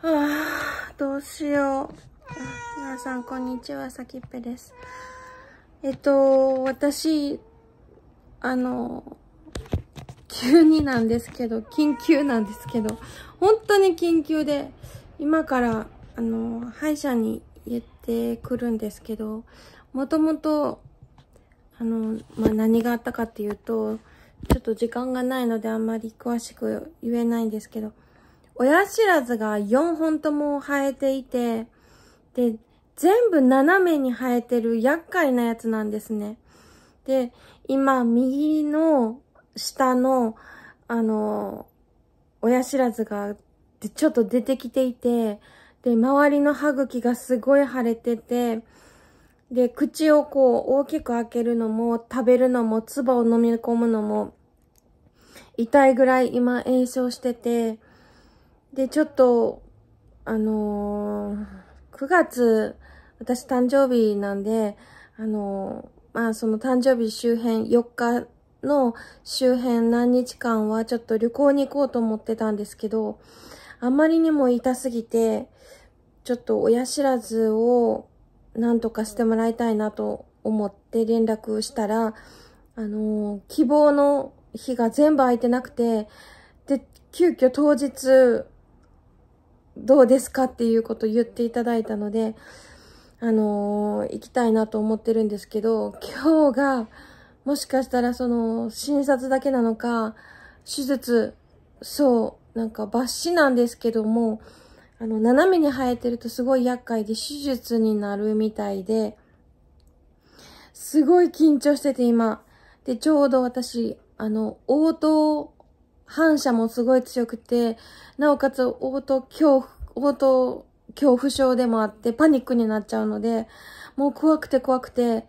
はあ、どうしよう。皆さん、こんにちは。さきっぺです。えっと、私、あの、急になんですけど、緊急なんですけど、本当に緊急で、今から、あの、歯医者に言ってくるんですけど、もともと、あの、まあ、何があったかっていうと、ちょっと時間がないのであんまり詳しく言えないんですけど、親知らずが4本とも生えていて、で、全部斜めに生えてる厄介なやつなんですね。で、今、右の下の、あの、親知らずが、ちょっと出てきていて、で、周りの歯茎がすごい腫れてて、で、口をこう大きく開けるのも、食べるのも、唾を飲み込むのも、痛いぐらい今炎症してて、で、ちょっと、あのー、9月、私誕生日なんで、あのー、まあその誕生日周辺、4日の周辺何日間はちょっと旅行に行こうと思ってたんですけど、あまりにも痛すぎて、ちょっと親知らずを何とかしてもらいたいなと思って連絡したら、あのー、希望の日が全部空いてなくて、で、急遽当日、どうですかっていうことを言っていただいたので、あのー、行きたいなと思ってるんですけど、今日が、もしかしたらその、診察だけなのか、手術、そう、なんか抜歯なんですけども、あの、斜めに生えてるとすごい厄介で手術になるみたいで、すごい緊張してて今。で、ちょうど私、あの、応答反射もすごい強くて、なおかつ、応答恐怖、応答恐怖症でもあって、パニックになっちゃうので、もう怖くて怖くて、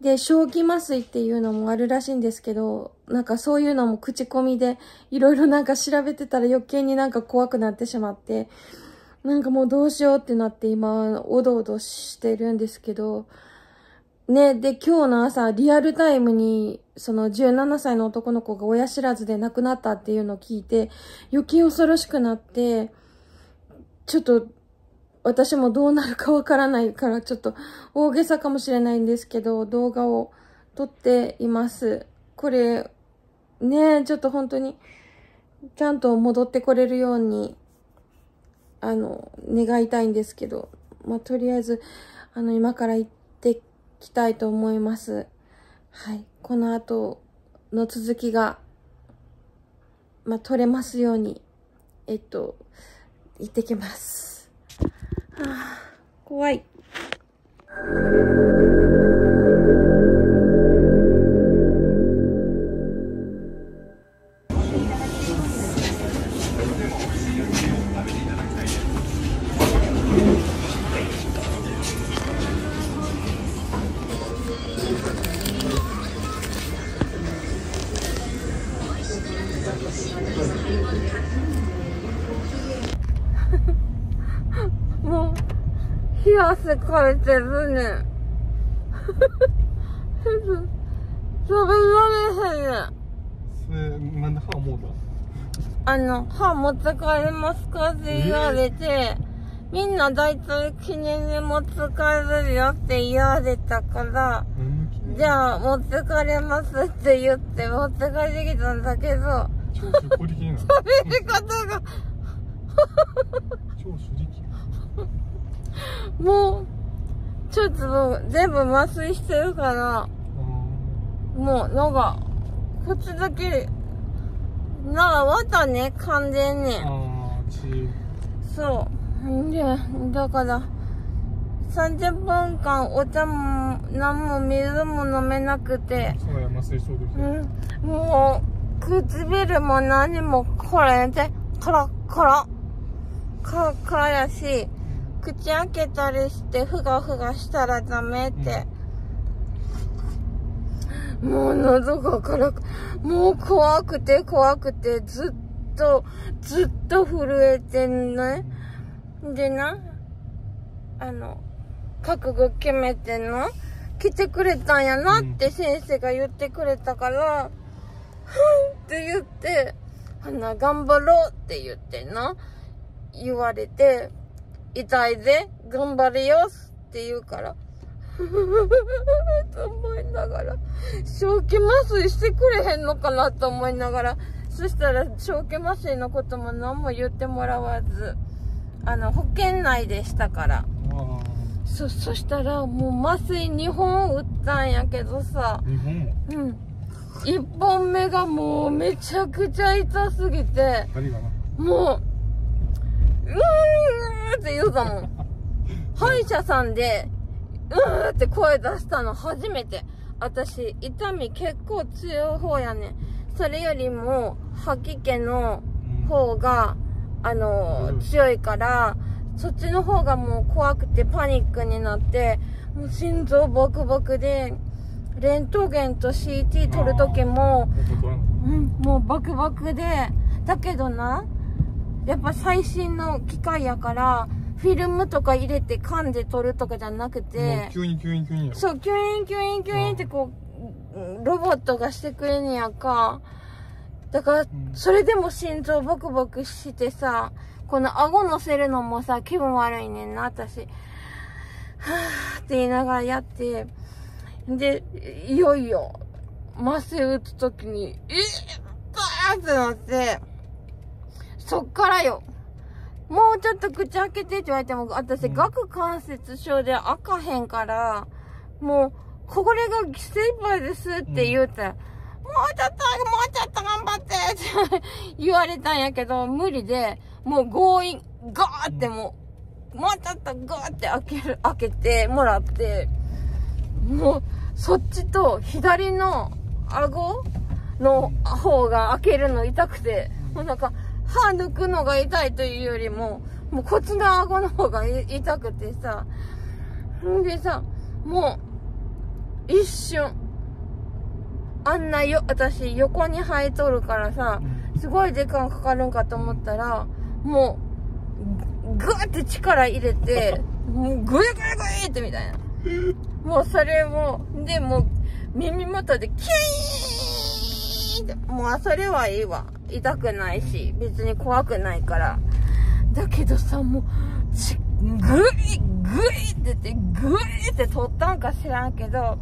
で、正気麻酔っていうのもあるらしいんですけど、なんかそういうのも口コミで、いろいろなんか調べてたら余計になんか怖くなってしまって、なんかもうどうしようってなって今、おどおどしてるんですけど、ね、で、今日の朝、リアルタイムに、その17歳の男の子が親知らずで亡くなったっていうのを聞いて、余計恐ろしくなって、ちょっと、私もどうなるかわからないから、ちょっと大げさかもしれないんですけど、動画を撮っています。これ、ね、ちょっと本当に、ちゃんと戻ってこれるように、あの、願いたいんですけど、まあ、とりあえず、あの、今から行ってきたいと思います。はい。この後の続きが、まあ、取れますように、えっと、行ってきます。はあ、怖い。う、冷や汗かいてるね。食べられへんねん。それ、なんで歯もうあの、歯持って帰れますかって言われて、みんな大体記念に持って帰れるよって言われたから、じゃあ持って帰れますって言って持って帰ってきたんだけど、超出力な喋り方が。超主力もう、ちょっともう全部麻酔してるから、もうなんか、口だけ、なんか綿ね、噛んでんねん。ああ血そう。んで、だから、30分間お茶も何も水も飲めなくて、そうや麻酔消毒うん、もう、唇も何もこれで、カラッカラ。カラッカラやし、口開けたりしてふがふがしたらダメって。もう喉が辛く、もう怖くて怖くて、ずっと、ずっと震えてんね。でな、あの、覚悟決めてんの？来てくれたんやなって先生が言ってくれたから、ふんって言って、あな、頑張ろうって言ってな。言われて、痛いぜ、頑張れよって言うから、と思いながら、正気麻酔してくれへんのかなと思いながら、そしたら正気麻酔のことも何も言ってもらわず、あの、保険内でしたから。あそ、そしたらもう麻酔2本打ったんやけどさ、うん。1本目がもうめちゃくちゃ痛すぎて、もう、うーって言うたもん。歯医者さんで、うーって声出したの初めて。私、痛み結構強い方やねん。それよりも、吐き気の方が、あのうん強いから、そっちの方がもう怖くてパニックになって、もう心臓バクバクで、レントゲンと CT 取る時も、うん、もうバクバクで、だけどな、やっぱ最新の機械やから、フィルムとか入れて噛んで撮るとかじゃなくもてう、急に急に急にそう、キュインキュインキュインってこう、ロボットがしてくれんねやんか。だから、んそれでも心臓バクバクしてさ、この顎乗せるのもさ、気分悪いねんな、私。はぁーって言いながらやって、で、いよいよ、麻酔打つときに、えっーってなって、そっからよ。もうちょっと口開けてって言われても、私、うん顎関節症で開かへんから、もう、これが精一杯ですって言うたら、もうちょっと、もうちょっと頑張ってって言われたんやけど、無理で、もう強引、ガーってもう、もうちょっとガーって開ける、開けてもらって、もう、そっちと左の顎の方が開けるの痛くて、もうなんか、歯抜くのが痛いというよりも、もうこっちの顎の方がい痛くてさ、んでさ、もう、一瞬、あんなよ、私横に生えとるからさ、すごい時間かかるんかと思ったら、もう、ぐーって力入れて、もうグイグイグイってみたいな。もうそれも、で、もう耳元でキーンって、もうそれはいいわ。痛くないし、別に怖くないから。だけどさ、もう、ち、ぐい、ぐいって言って、ぐいって取ったんか知らんけど、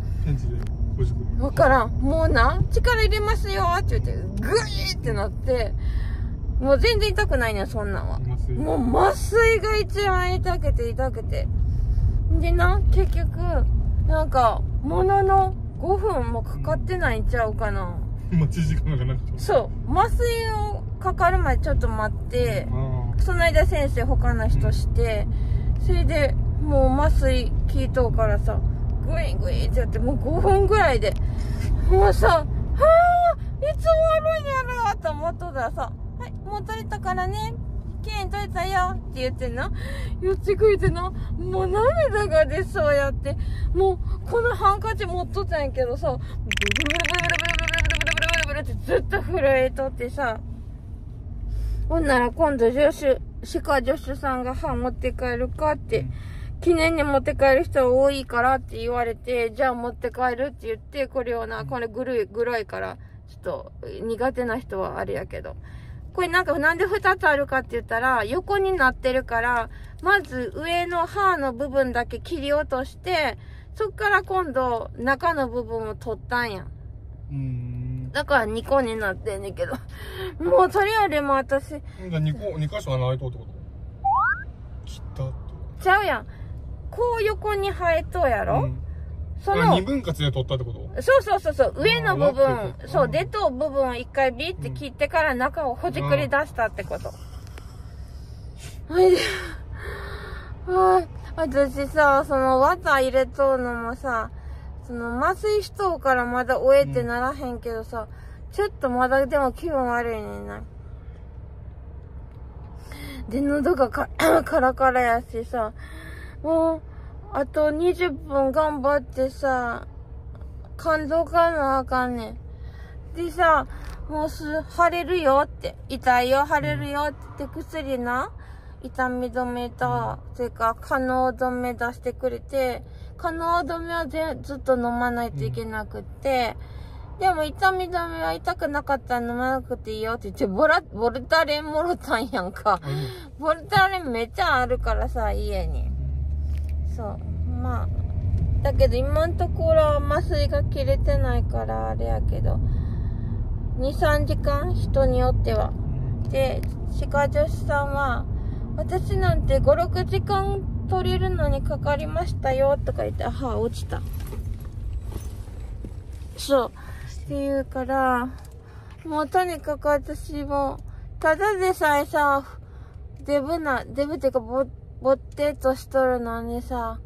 わからん。もうな、力入れますよって言って、グイってなって、もう全然痛くないねん、そんなんは。もう麻酔が一番痛くて痛くて。でな、結局、なんか、ものの5分もかかってないんちゃうかな。待ち時間がなくてそう。麻酔をかかるまでちょっと待って、あその間先生他の人して、それで、もう麻酔効いとうからさ、グイグイってやって、もう5分ぐらいで、もうさ、はぁ、いつ終わるんやろと思っとったらさ、はい、もう取れたからね、綺麗に取れたよって言ってんな。言ってくれてな、もう涙が出そうやって、もうこのハンカチ持っとったんやけどさ、ブルブルってずっと震えとってさ、ほんなら今度助手、歯科助手さんが歯持って帰るかって、記念に持って帰る人多いからって言われて、じゃあ持って帰るって言って、これをな、これぐるい、ぐらいから、ちょっと苦手な人はあれやけど。これなんかなんで二つあるかって言ったら、横になってるから、まず上の歯の部分だけ切り落として、そっから今度中の部分を取ったんや。んだから2個になってんねんけど。もうそれよりも私、じゃあ2個二箇所穴開いとうってこと？切ったちゃうやん。こう横に生えとうやろ、うん。そのあ二、分割で取ったってこと？そうそうそうそう、上の部分。そう、うん。出とう部分を一回ビって切ってから中をほじくり出したってこと。ほいで、はい。私さ、その綿入れとうのもさ、その麻酔しとうからまだ終えてならへんけどさ、ちょっとまだでも気分悪いねんな。で、喉がか カラカラやしさ、もう、あと20分頑張ってさ、感動かなあかんねん。でさ、もうす、腫れるよって、痛いよ、腫れるよって言って薬な、痛み止めと、それから可能止め出してくれて、可能止めはぜずっと飲まないといけなくって、でも痛み止めは痛くなかったら飲まなくていいよって言って、ボラ、ボルタレンもろたんやんか。ボルタレンめっちゃあるからさ、家に。そう。まあ。だけど今んところは麻酔が切れてないからあれやけど。2、3時間人によっては。で、歯科助手さんは、私なんて5、6時間取れるのにかかりましたよとか言って、あ、歯落ちた。そう。って言うから、もうとにかく私も、ただでさえさ、デブな、デブっていうかぼ、ぼってっとしとるのにさ、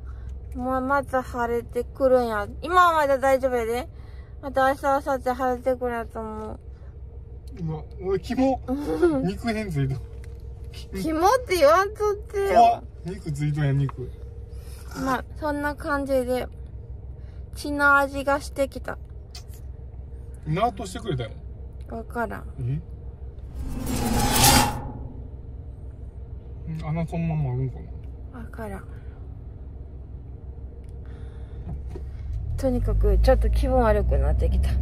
もうまた腫れてくるんや。今はまだ大丈夫やで。また明日、明後日腫れてくるやと思う。うわ、俺、肝、肉変ついと。肝って言わんとって怖よっ。肉ついとんやん、肉。まあ、そんな感じで、血の味がしてきた。ナートしてくれたよ。わからん。え？ん穴そのまんまあるんかな？わからん。とにかく、ちょっと気分悪くなってきた。は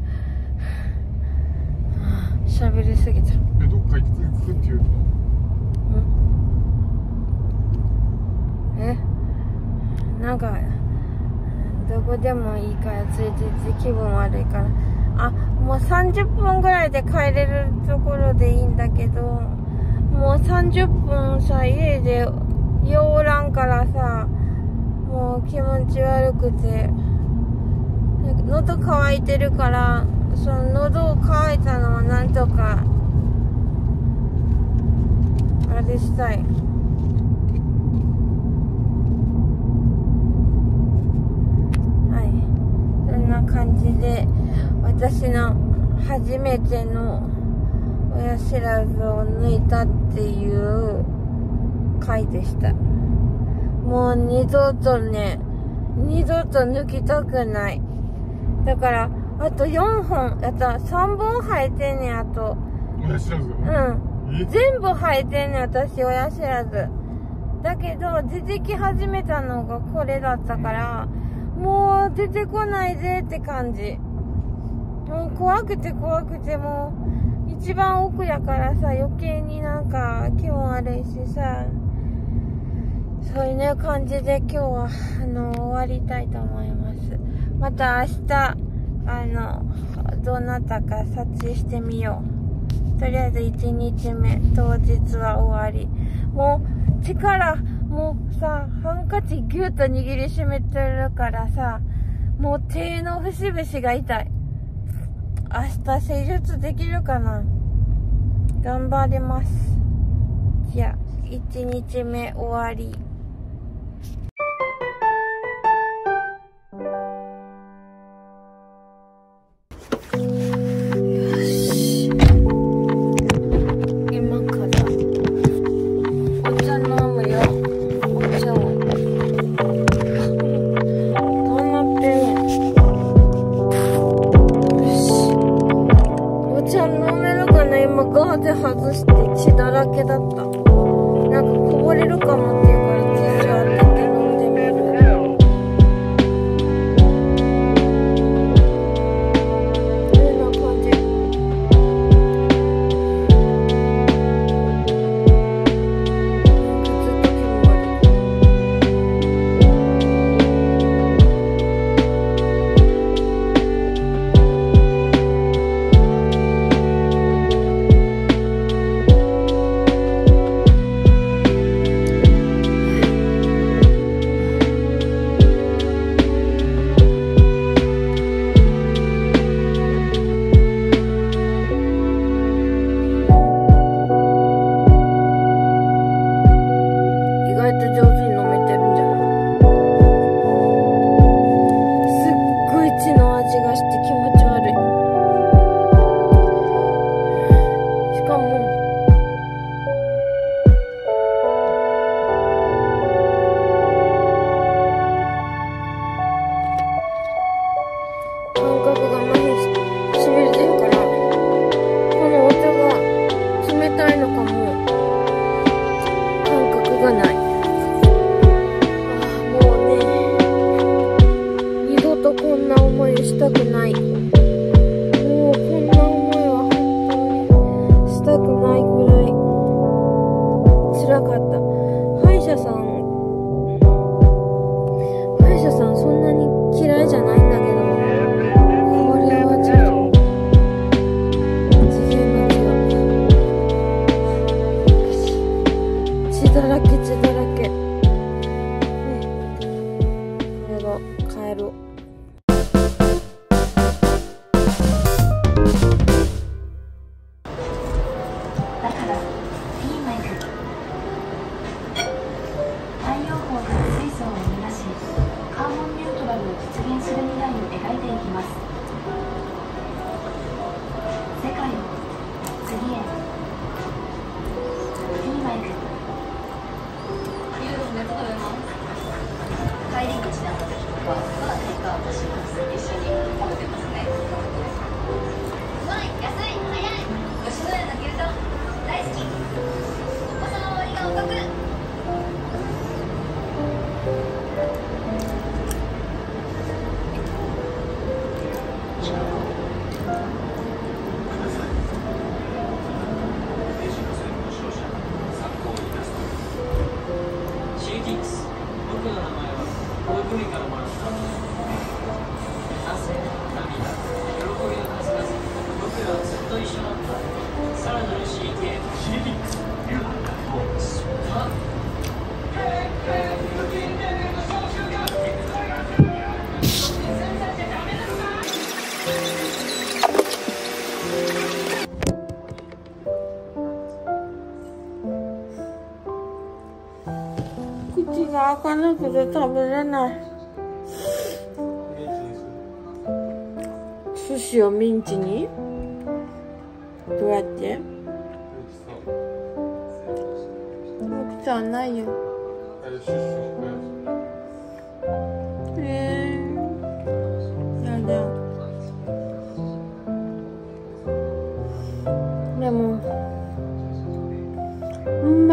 あ喋りすぎた。え、どっか行く行くっていうと。え？なんか、どこでもいいからついてって気分悪いから。あ、もう30分ぐらいで帰れるところでいいんだけど、もう30分さ、家でよおらんからさ、もう気持ち悪くて、喉乾いてるから、その喉乾いたのをなんとか、あれしたい。はい。そんな感じで、私の初めての親知らずを抜いたっていう回でした。もう二度とね、二度と抜きたくない。だから、あと4本、あと3本生えてんねん、あと。親知らずうん。え？全部生えてんねん、私、親知らず。だけど、出てき始めたのがこれだったから、もう出てこないでって感じ。もう怖くて怖くて、もう、一番奥やからさ、余計になんか気分悪いしさ、そういうね、感じで今日は、あの、終わりたいと思います。また明日、あの、どなたか撮影してみよう。とりあえず1日目、当日は終わり。もう、力、もうさ、ハンカチギュッと握りしめてるからさ、もう手の節々が痛い。明日施術できるかな？頑張ります。じゃあ、1日目終わり。今ガーゼ外して血だらけだった。なんかこぼれるかもっていうが開かなくて食べれない。寿司をミンチに？どうやって？奥さんないよ。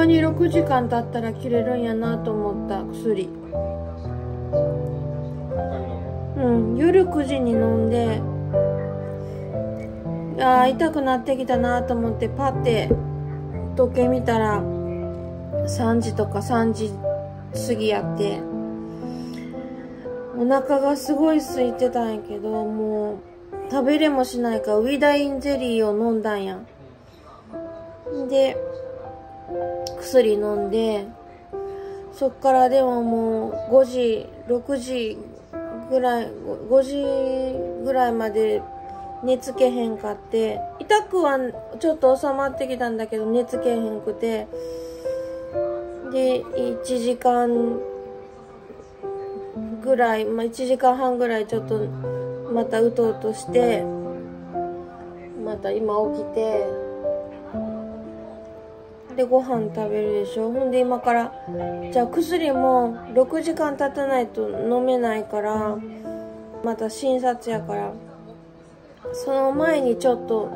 に6時間経ったら切れるんやなと思った。薬。うん、夜9時に飲んで、あー痛くなってきたなと思ってパッて時計見たら3時とか3時過ぎやって。お腹がすごい空いてたんやけどもう食べれもしないからウィダインゼリーを飲んだんや。で薬飲んでそっからでももう5時6時ぐらい5時ぐらいまで寝つけへんかって痛くはちょっと収まってきたんだけど寝つけへんくてで1時間ぐらい、まあ、1時間半ぐらいちょっとまたうとうとしてまた今起きてでご飯食べるでしょ。ほんで今からじゃあ薬も6時間経たないと飲めないからまた診察やからその前にちょっと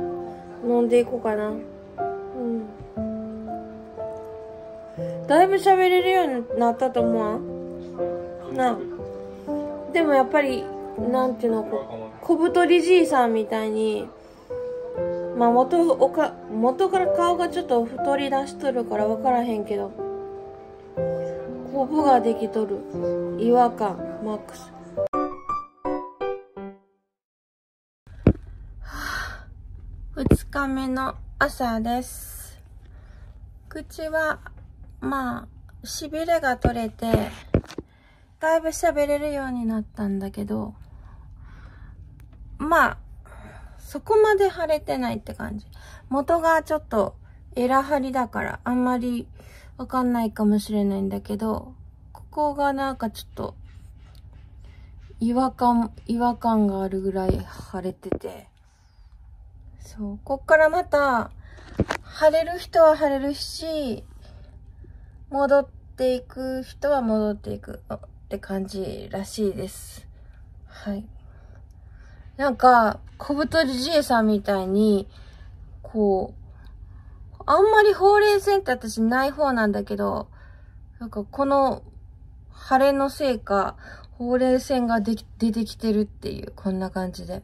飲んでいこうかな。うん。だいぶ喋れるようになったと思わ。なあ。でもやっぱりなんていうのこ小太りじいさんみたいにまあ元おか元から顔がちょっと太り出しとるから分からへんけどコブができとる。違和感。マックス。2日目の朝です。口はまあしびれが取れてだいぶ喋れるようになったんだけどまあそこまで腫れてないって感じ元がちょっとエラ張りだからあんまりわかんないかもしれないんだけどここがなんかちょっと違和感違和感があるぐらい腫れててそう。こっからまた、晴れる人は晴れるし、戻っていく人は戻っていくって感じらしいです。はい。なんか、小太りじいさんみたいに、こう、あんまりほうれい線って私ない方なんだけど、なんかこの晴れのせいか、ほうれい線ができ出てきてるっていう、こんな感じで。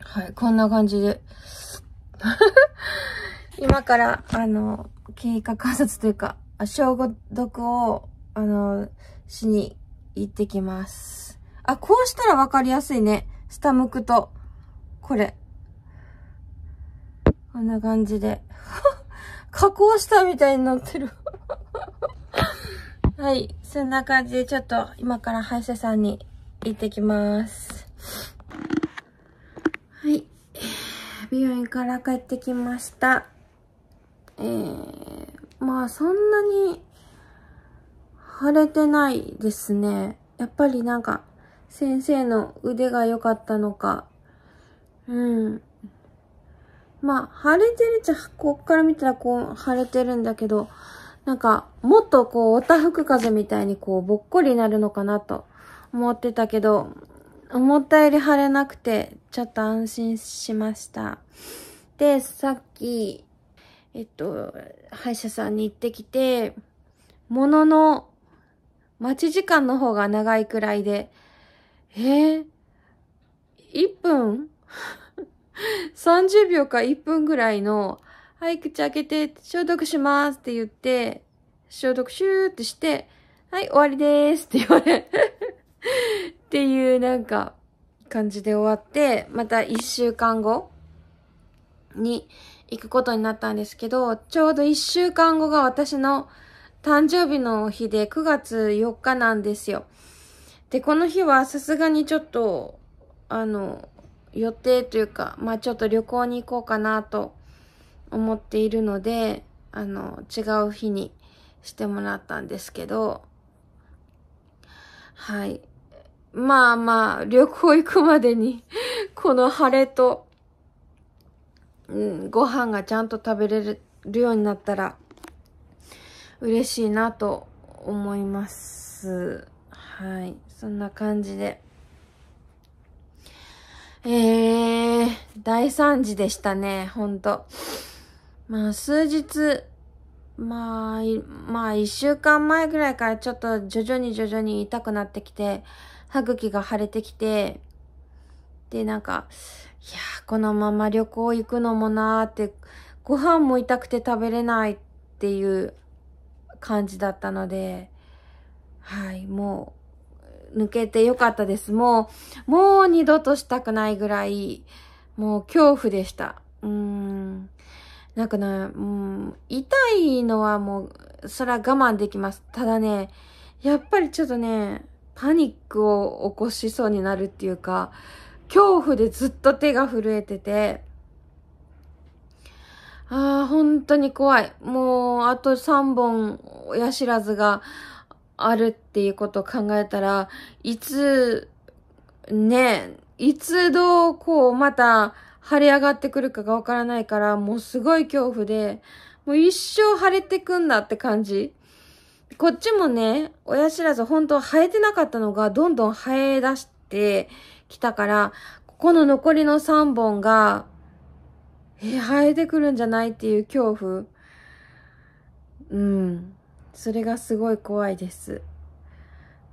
はい、こんな感じで。今から、あの、経過観察というか、あ消毒を、あの、しに行ってきます。あ、こうしたらわかりやすいね。下向くと。これ。こんな感じで。加工したみたいになってる。はい。そんな感じで、ちょっと今から歯医者さんに行ってきます。はい。美容院から帰ってきました。えー、まあそんなに腫れてないですね。やっぱりなんか先生の腕が良かったのか。うん。まあ腫れてるっちゃ、こっから見たらこう腫れてるんだけど、なんかもっとこうおたふく風みたいにこうぼっこりになるのかなと思ってたけど、思ったより腫れなくて、ちょっと安心しました。で、さっき、えっと、歯医者さんに行ってきて、ものの、待ち時間の方が長いくらいで、えー、1分 ?30 秒か1分ぐらいの、はい、口開けて消毒しますって言って、消毒シューってして、はい、終わりですって言われ、っていうなんか、感じで終わって、また1週間後に行くことになったんですけど、ちょうど1週間後が私の誕生日の日で9月4日なんですよ。で、この日はさすがにちょっと、あの、予定というか、まあちょっと旅行に行こうかなと思っているので、あの、違う日にしてもらったんですけど、はい。まあまあ、旅行行くまでに、この晴れと、うん、ご飯がちゃんと食べれるようになったら、嬉しいなと思います。はい。そんな感じで。えー、大惨事でしたね、ほんと。まあ、数日、まあ、まあ、一週間前ぐらいからちょっと徐々に徐々に痛くなってきて、歯茎が腫れてきて、で、なんか、いや、このまま旅行行くのもなーって、ご飯も痛くて食べれないっていう感じだったので、はい、もう、抜けてよかったです。もう、もう二度としたくないぐらい、もう恐怖でした。うーん。なんかね、うん、痛いのはもう、それは我慢できます。ただね、やっぱりちょっとね、パニックを起こしそうになるっていうか、恐怖でずっと手が震えてて、ああ、本当に怖い。もう、あと3本親知らずがあるっていうことを考えたら、いつ、ね、いつどう、こう、また、腫れ上がってくるかがわからないから、もうすごい恐怖で、もう一生腫れてくんだって感じ。こっちもね、親知らず本当生えてなかったのがどんどん生え出してきたから、ここの残りの3本が、え、生えてくるんじゃないっていう恐怖。うん。それがすごい怖いです。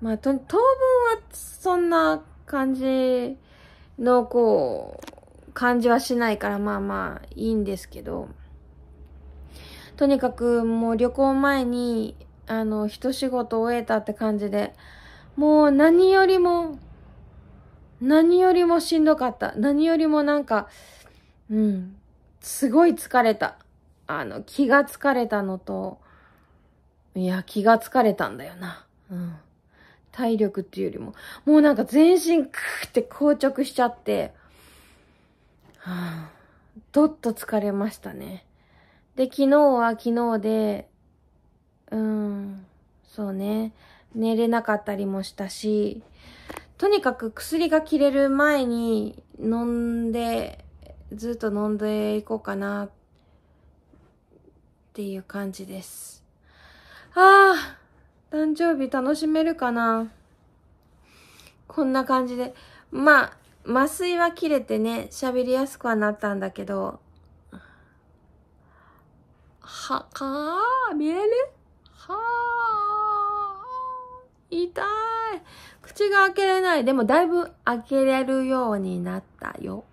まあ、と、当分はそんな感じの、こう、感じはしないから、まあまあ、いいんですけど。とにかく、もう旅行前に、あの、一仕事終えたって感じで、もう何よりも、何よりもしんどかった。何よりもなんか、うん、すごい疲れた。あの、気が疲れたのと、いや、気が疲れたんだよな。うん。体力っていうよりも、もうなんか全身クーって硬直しちゃって、はあ、どっと疲れましたね。で、昨日は昨日で、うん、そうね、寝れなかったりもしたし、とにかく薬が切れる前に飲んで、ずっと飲んでいこうかなっていう感じです。ああ、誕生日楽しめるかなこんな感じで。まあ、麻酔は切れてね、喋りやすくはなったんだけど、は、かー見える？はー痛い。口が開けれない。でもだいぶ開けれるようになったよ。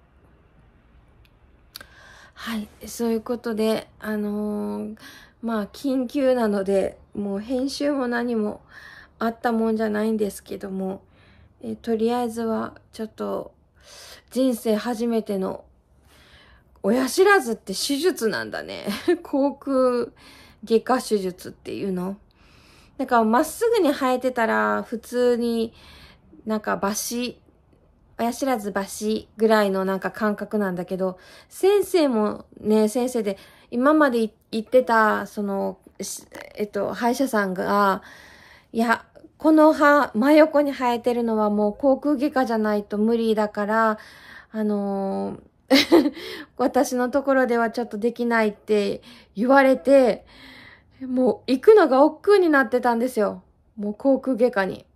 はい。そういうことで、あのーまあ、緊急なので、もう編集も何もあったもんじゃないんですけども、えとりあえずは、ちょっと、人生初めての、親知らずって手術なんだね。口腔外科手術っていうの。だからまっすぐに生えてたら、普通になんかバシ、親知らずバシぐらいのなんか感覚なんだけど、先生もね、先生で、今まで言ってた、その、えっと、歯医者さんが、いや、この歯、真横に生えてるのはもう口腔外科じゃないと無理だから、あのー 私のところではちょっとできないって言われて、もう行くのが億劫になってたんですよ。もう口腔外科に。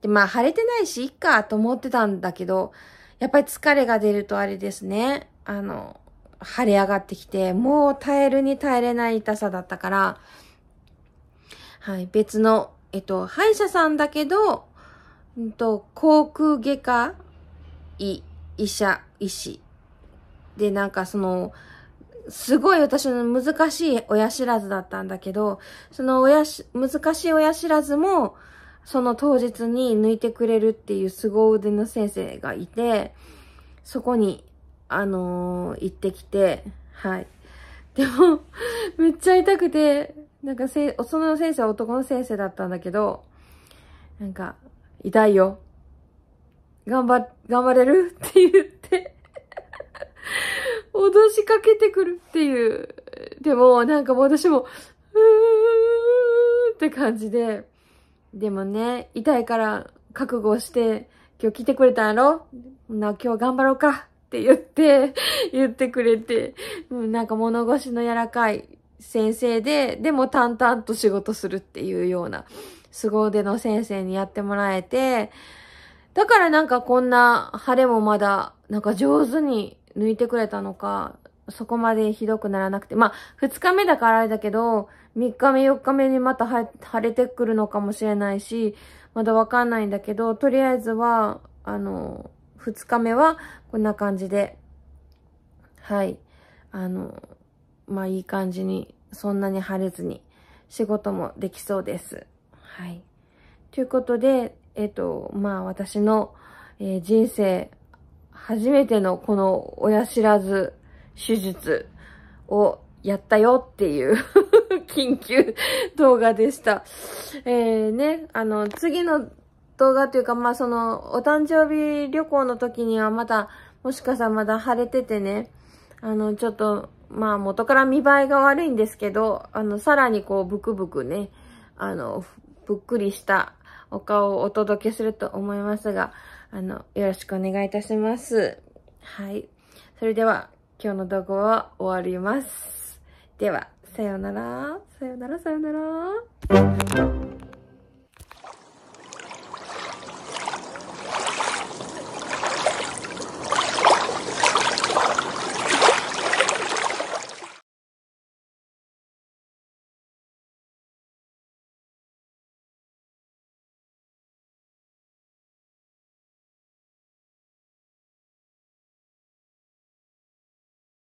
で、まあ腫れてないし、いっかと思ってたんだけど、やっぱり疲れが出るとあれですね。あの、腫れ上がってきて、もう耐えるに耐えれない痛さだったから、はい、別の、えっと、歯医者さんだけど、うんと、口腔外科医、医者、医師。で、なんかその、すごい私の難しい親知らずだったんだけど、その親し、難しい親知らずも、その当日に抜いてくれるっていう凄腕の先生がいて、そこに、あのー、行ってきて、はい。でも、めっちゃ痛くて、なんかせ、その先生は男の先生だったんだけど、なんか、痛いよ。頑張、頑張れる？って言って 脅しかけてくるっていう。でも、なんかもう私も、うーって感じで、でもね、痛いから覚悟して、今日来てくれたんやろ？な、今日頑張ろうかって言って、言ってくれて、なんか物腰の柔らかい先生で、でも淡々と仕事するっていうような、凄腕の先生にやってもらえて、だからなんかこんな晴れもまだ、なんか上手に抜いてくれたのか、そこまでひどくならなくて。まあ、二日目だからあれだけど、三日目、四日目にまた晴れてくるのかもしれないし、まだわかんないんだけど、とりあえずは、あの、二日目はこんな感じで、はい。あの、まあいい感じに、そんなに晴れずに仕事もできそうです。はい。ということで、えっ、と、まあ私の、えー、人生初めてのこの親知らず手術をやったよっていう 緊急動画でした。えー、ね、あの、次の動画というか、まあその、お誕生日旅行の時にはまた、もしかしたらまだ晴れててね、あの、ちょっと、まあ元から見栄えが悪いんですけど、あの、さらにこう、ブクブクね、あの、ぷっくりしたお顔をお届けすると思いますが、あの、よろしくお願いいたします。はい。それでは、今日の動画は終わります。では、さようなら。さようなら、さようなら。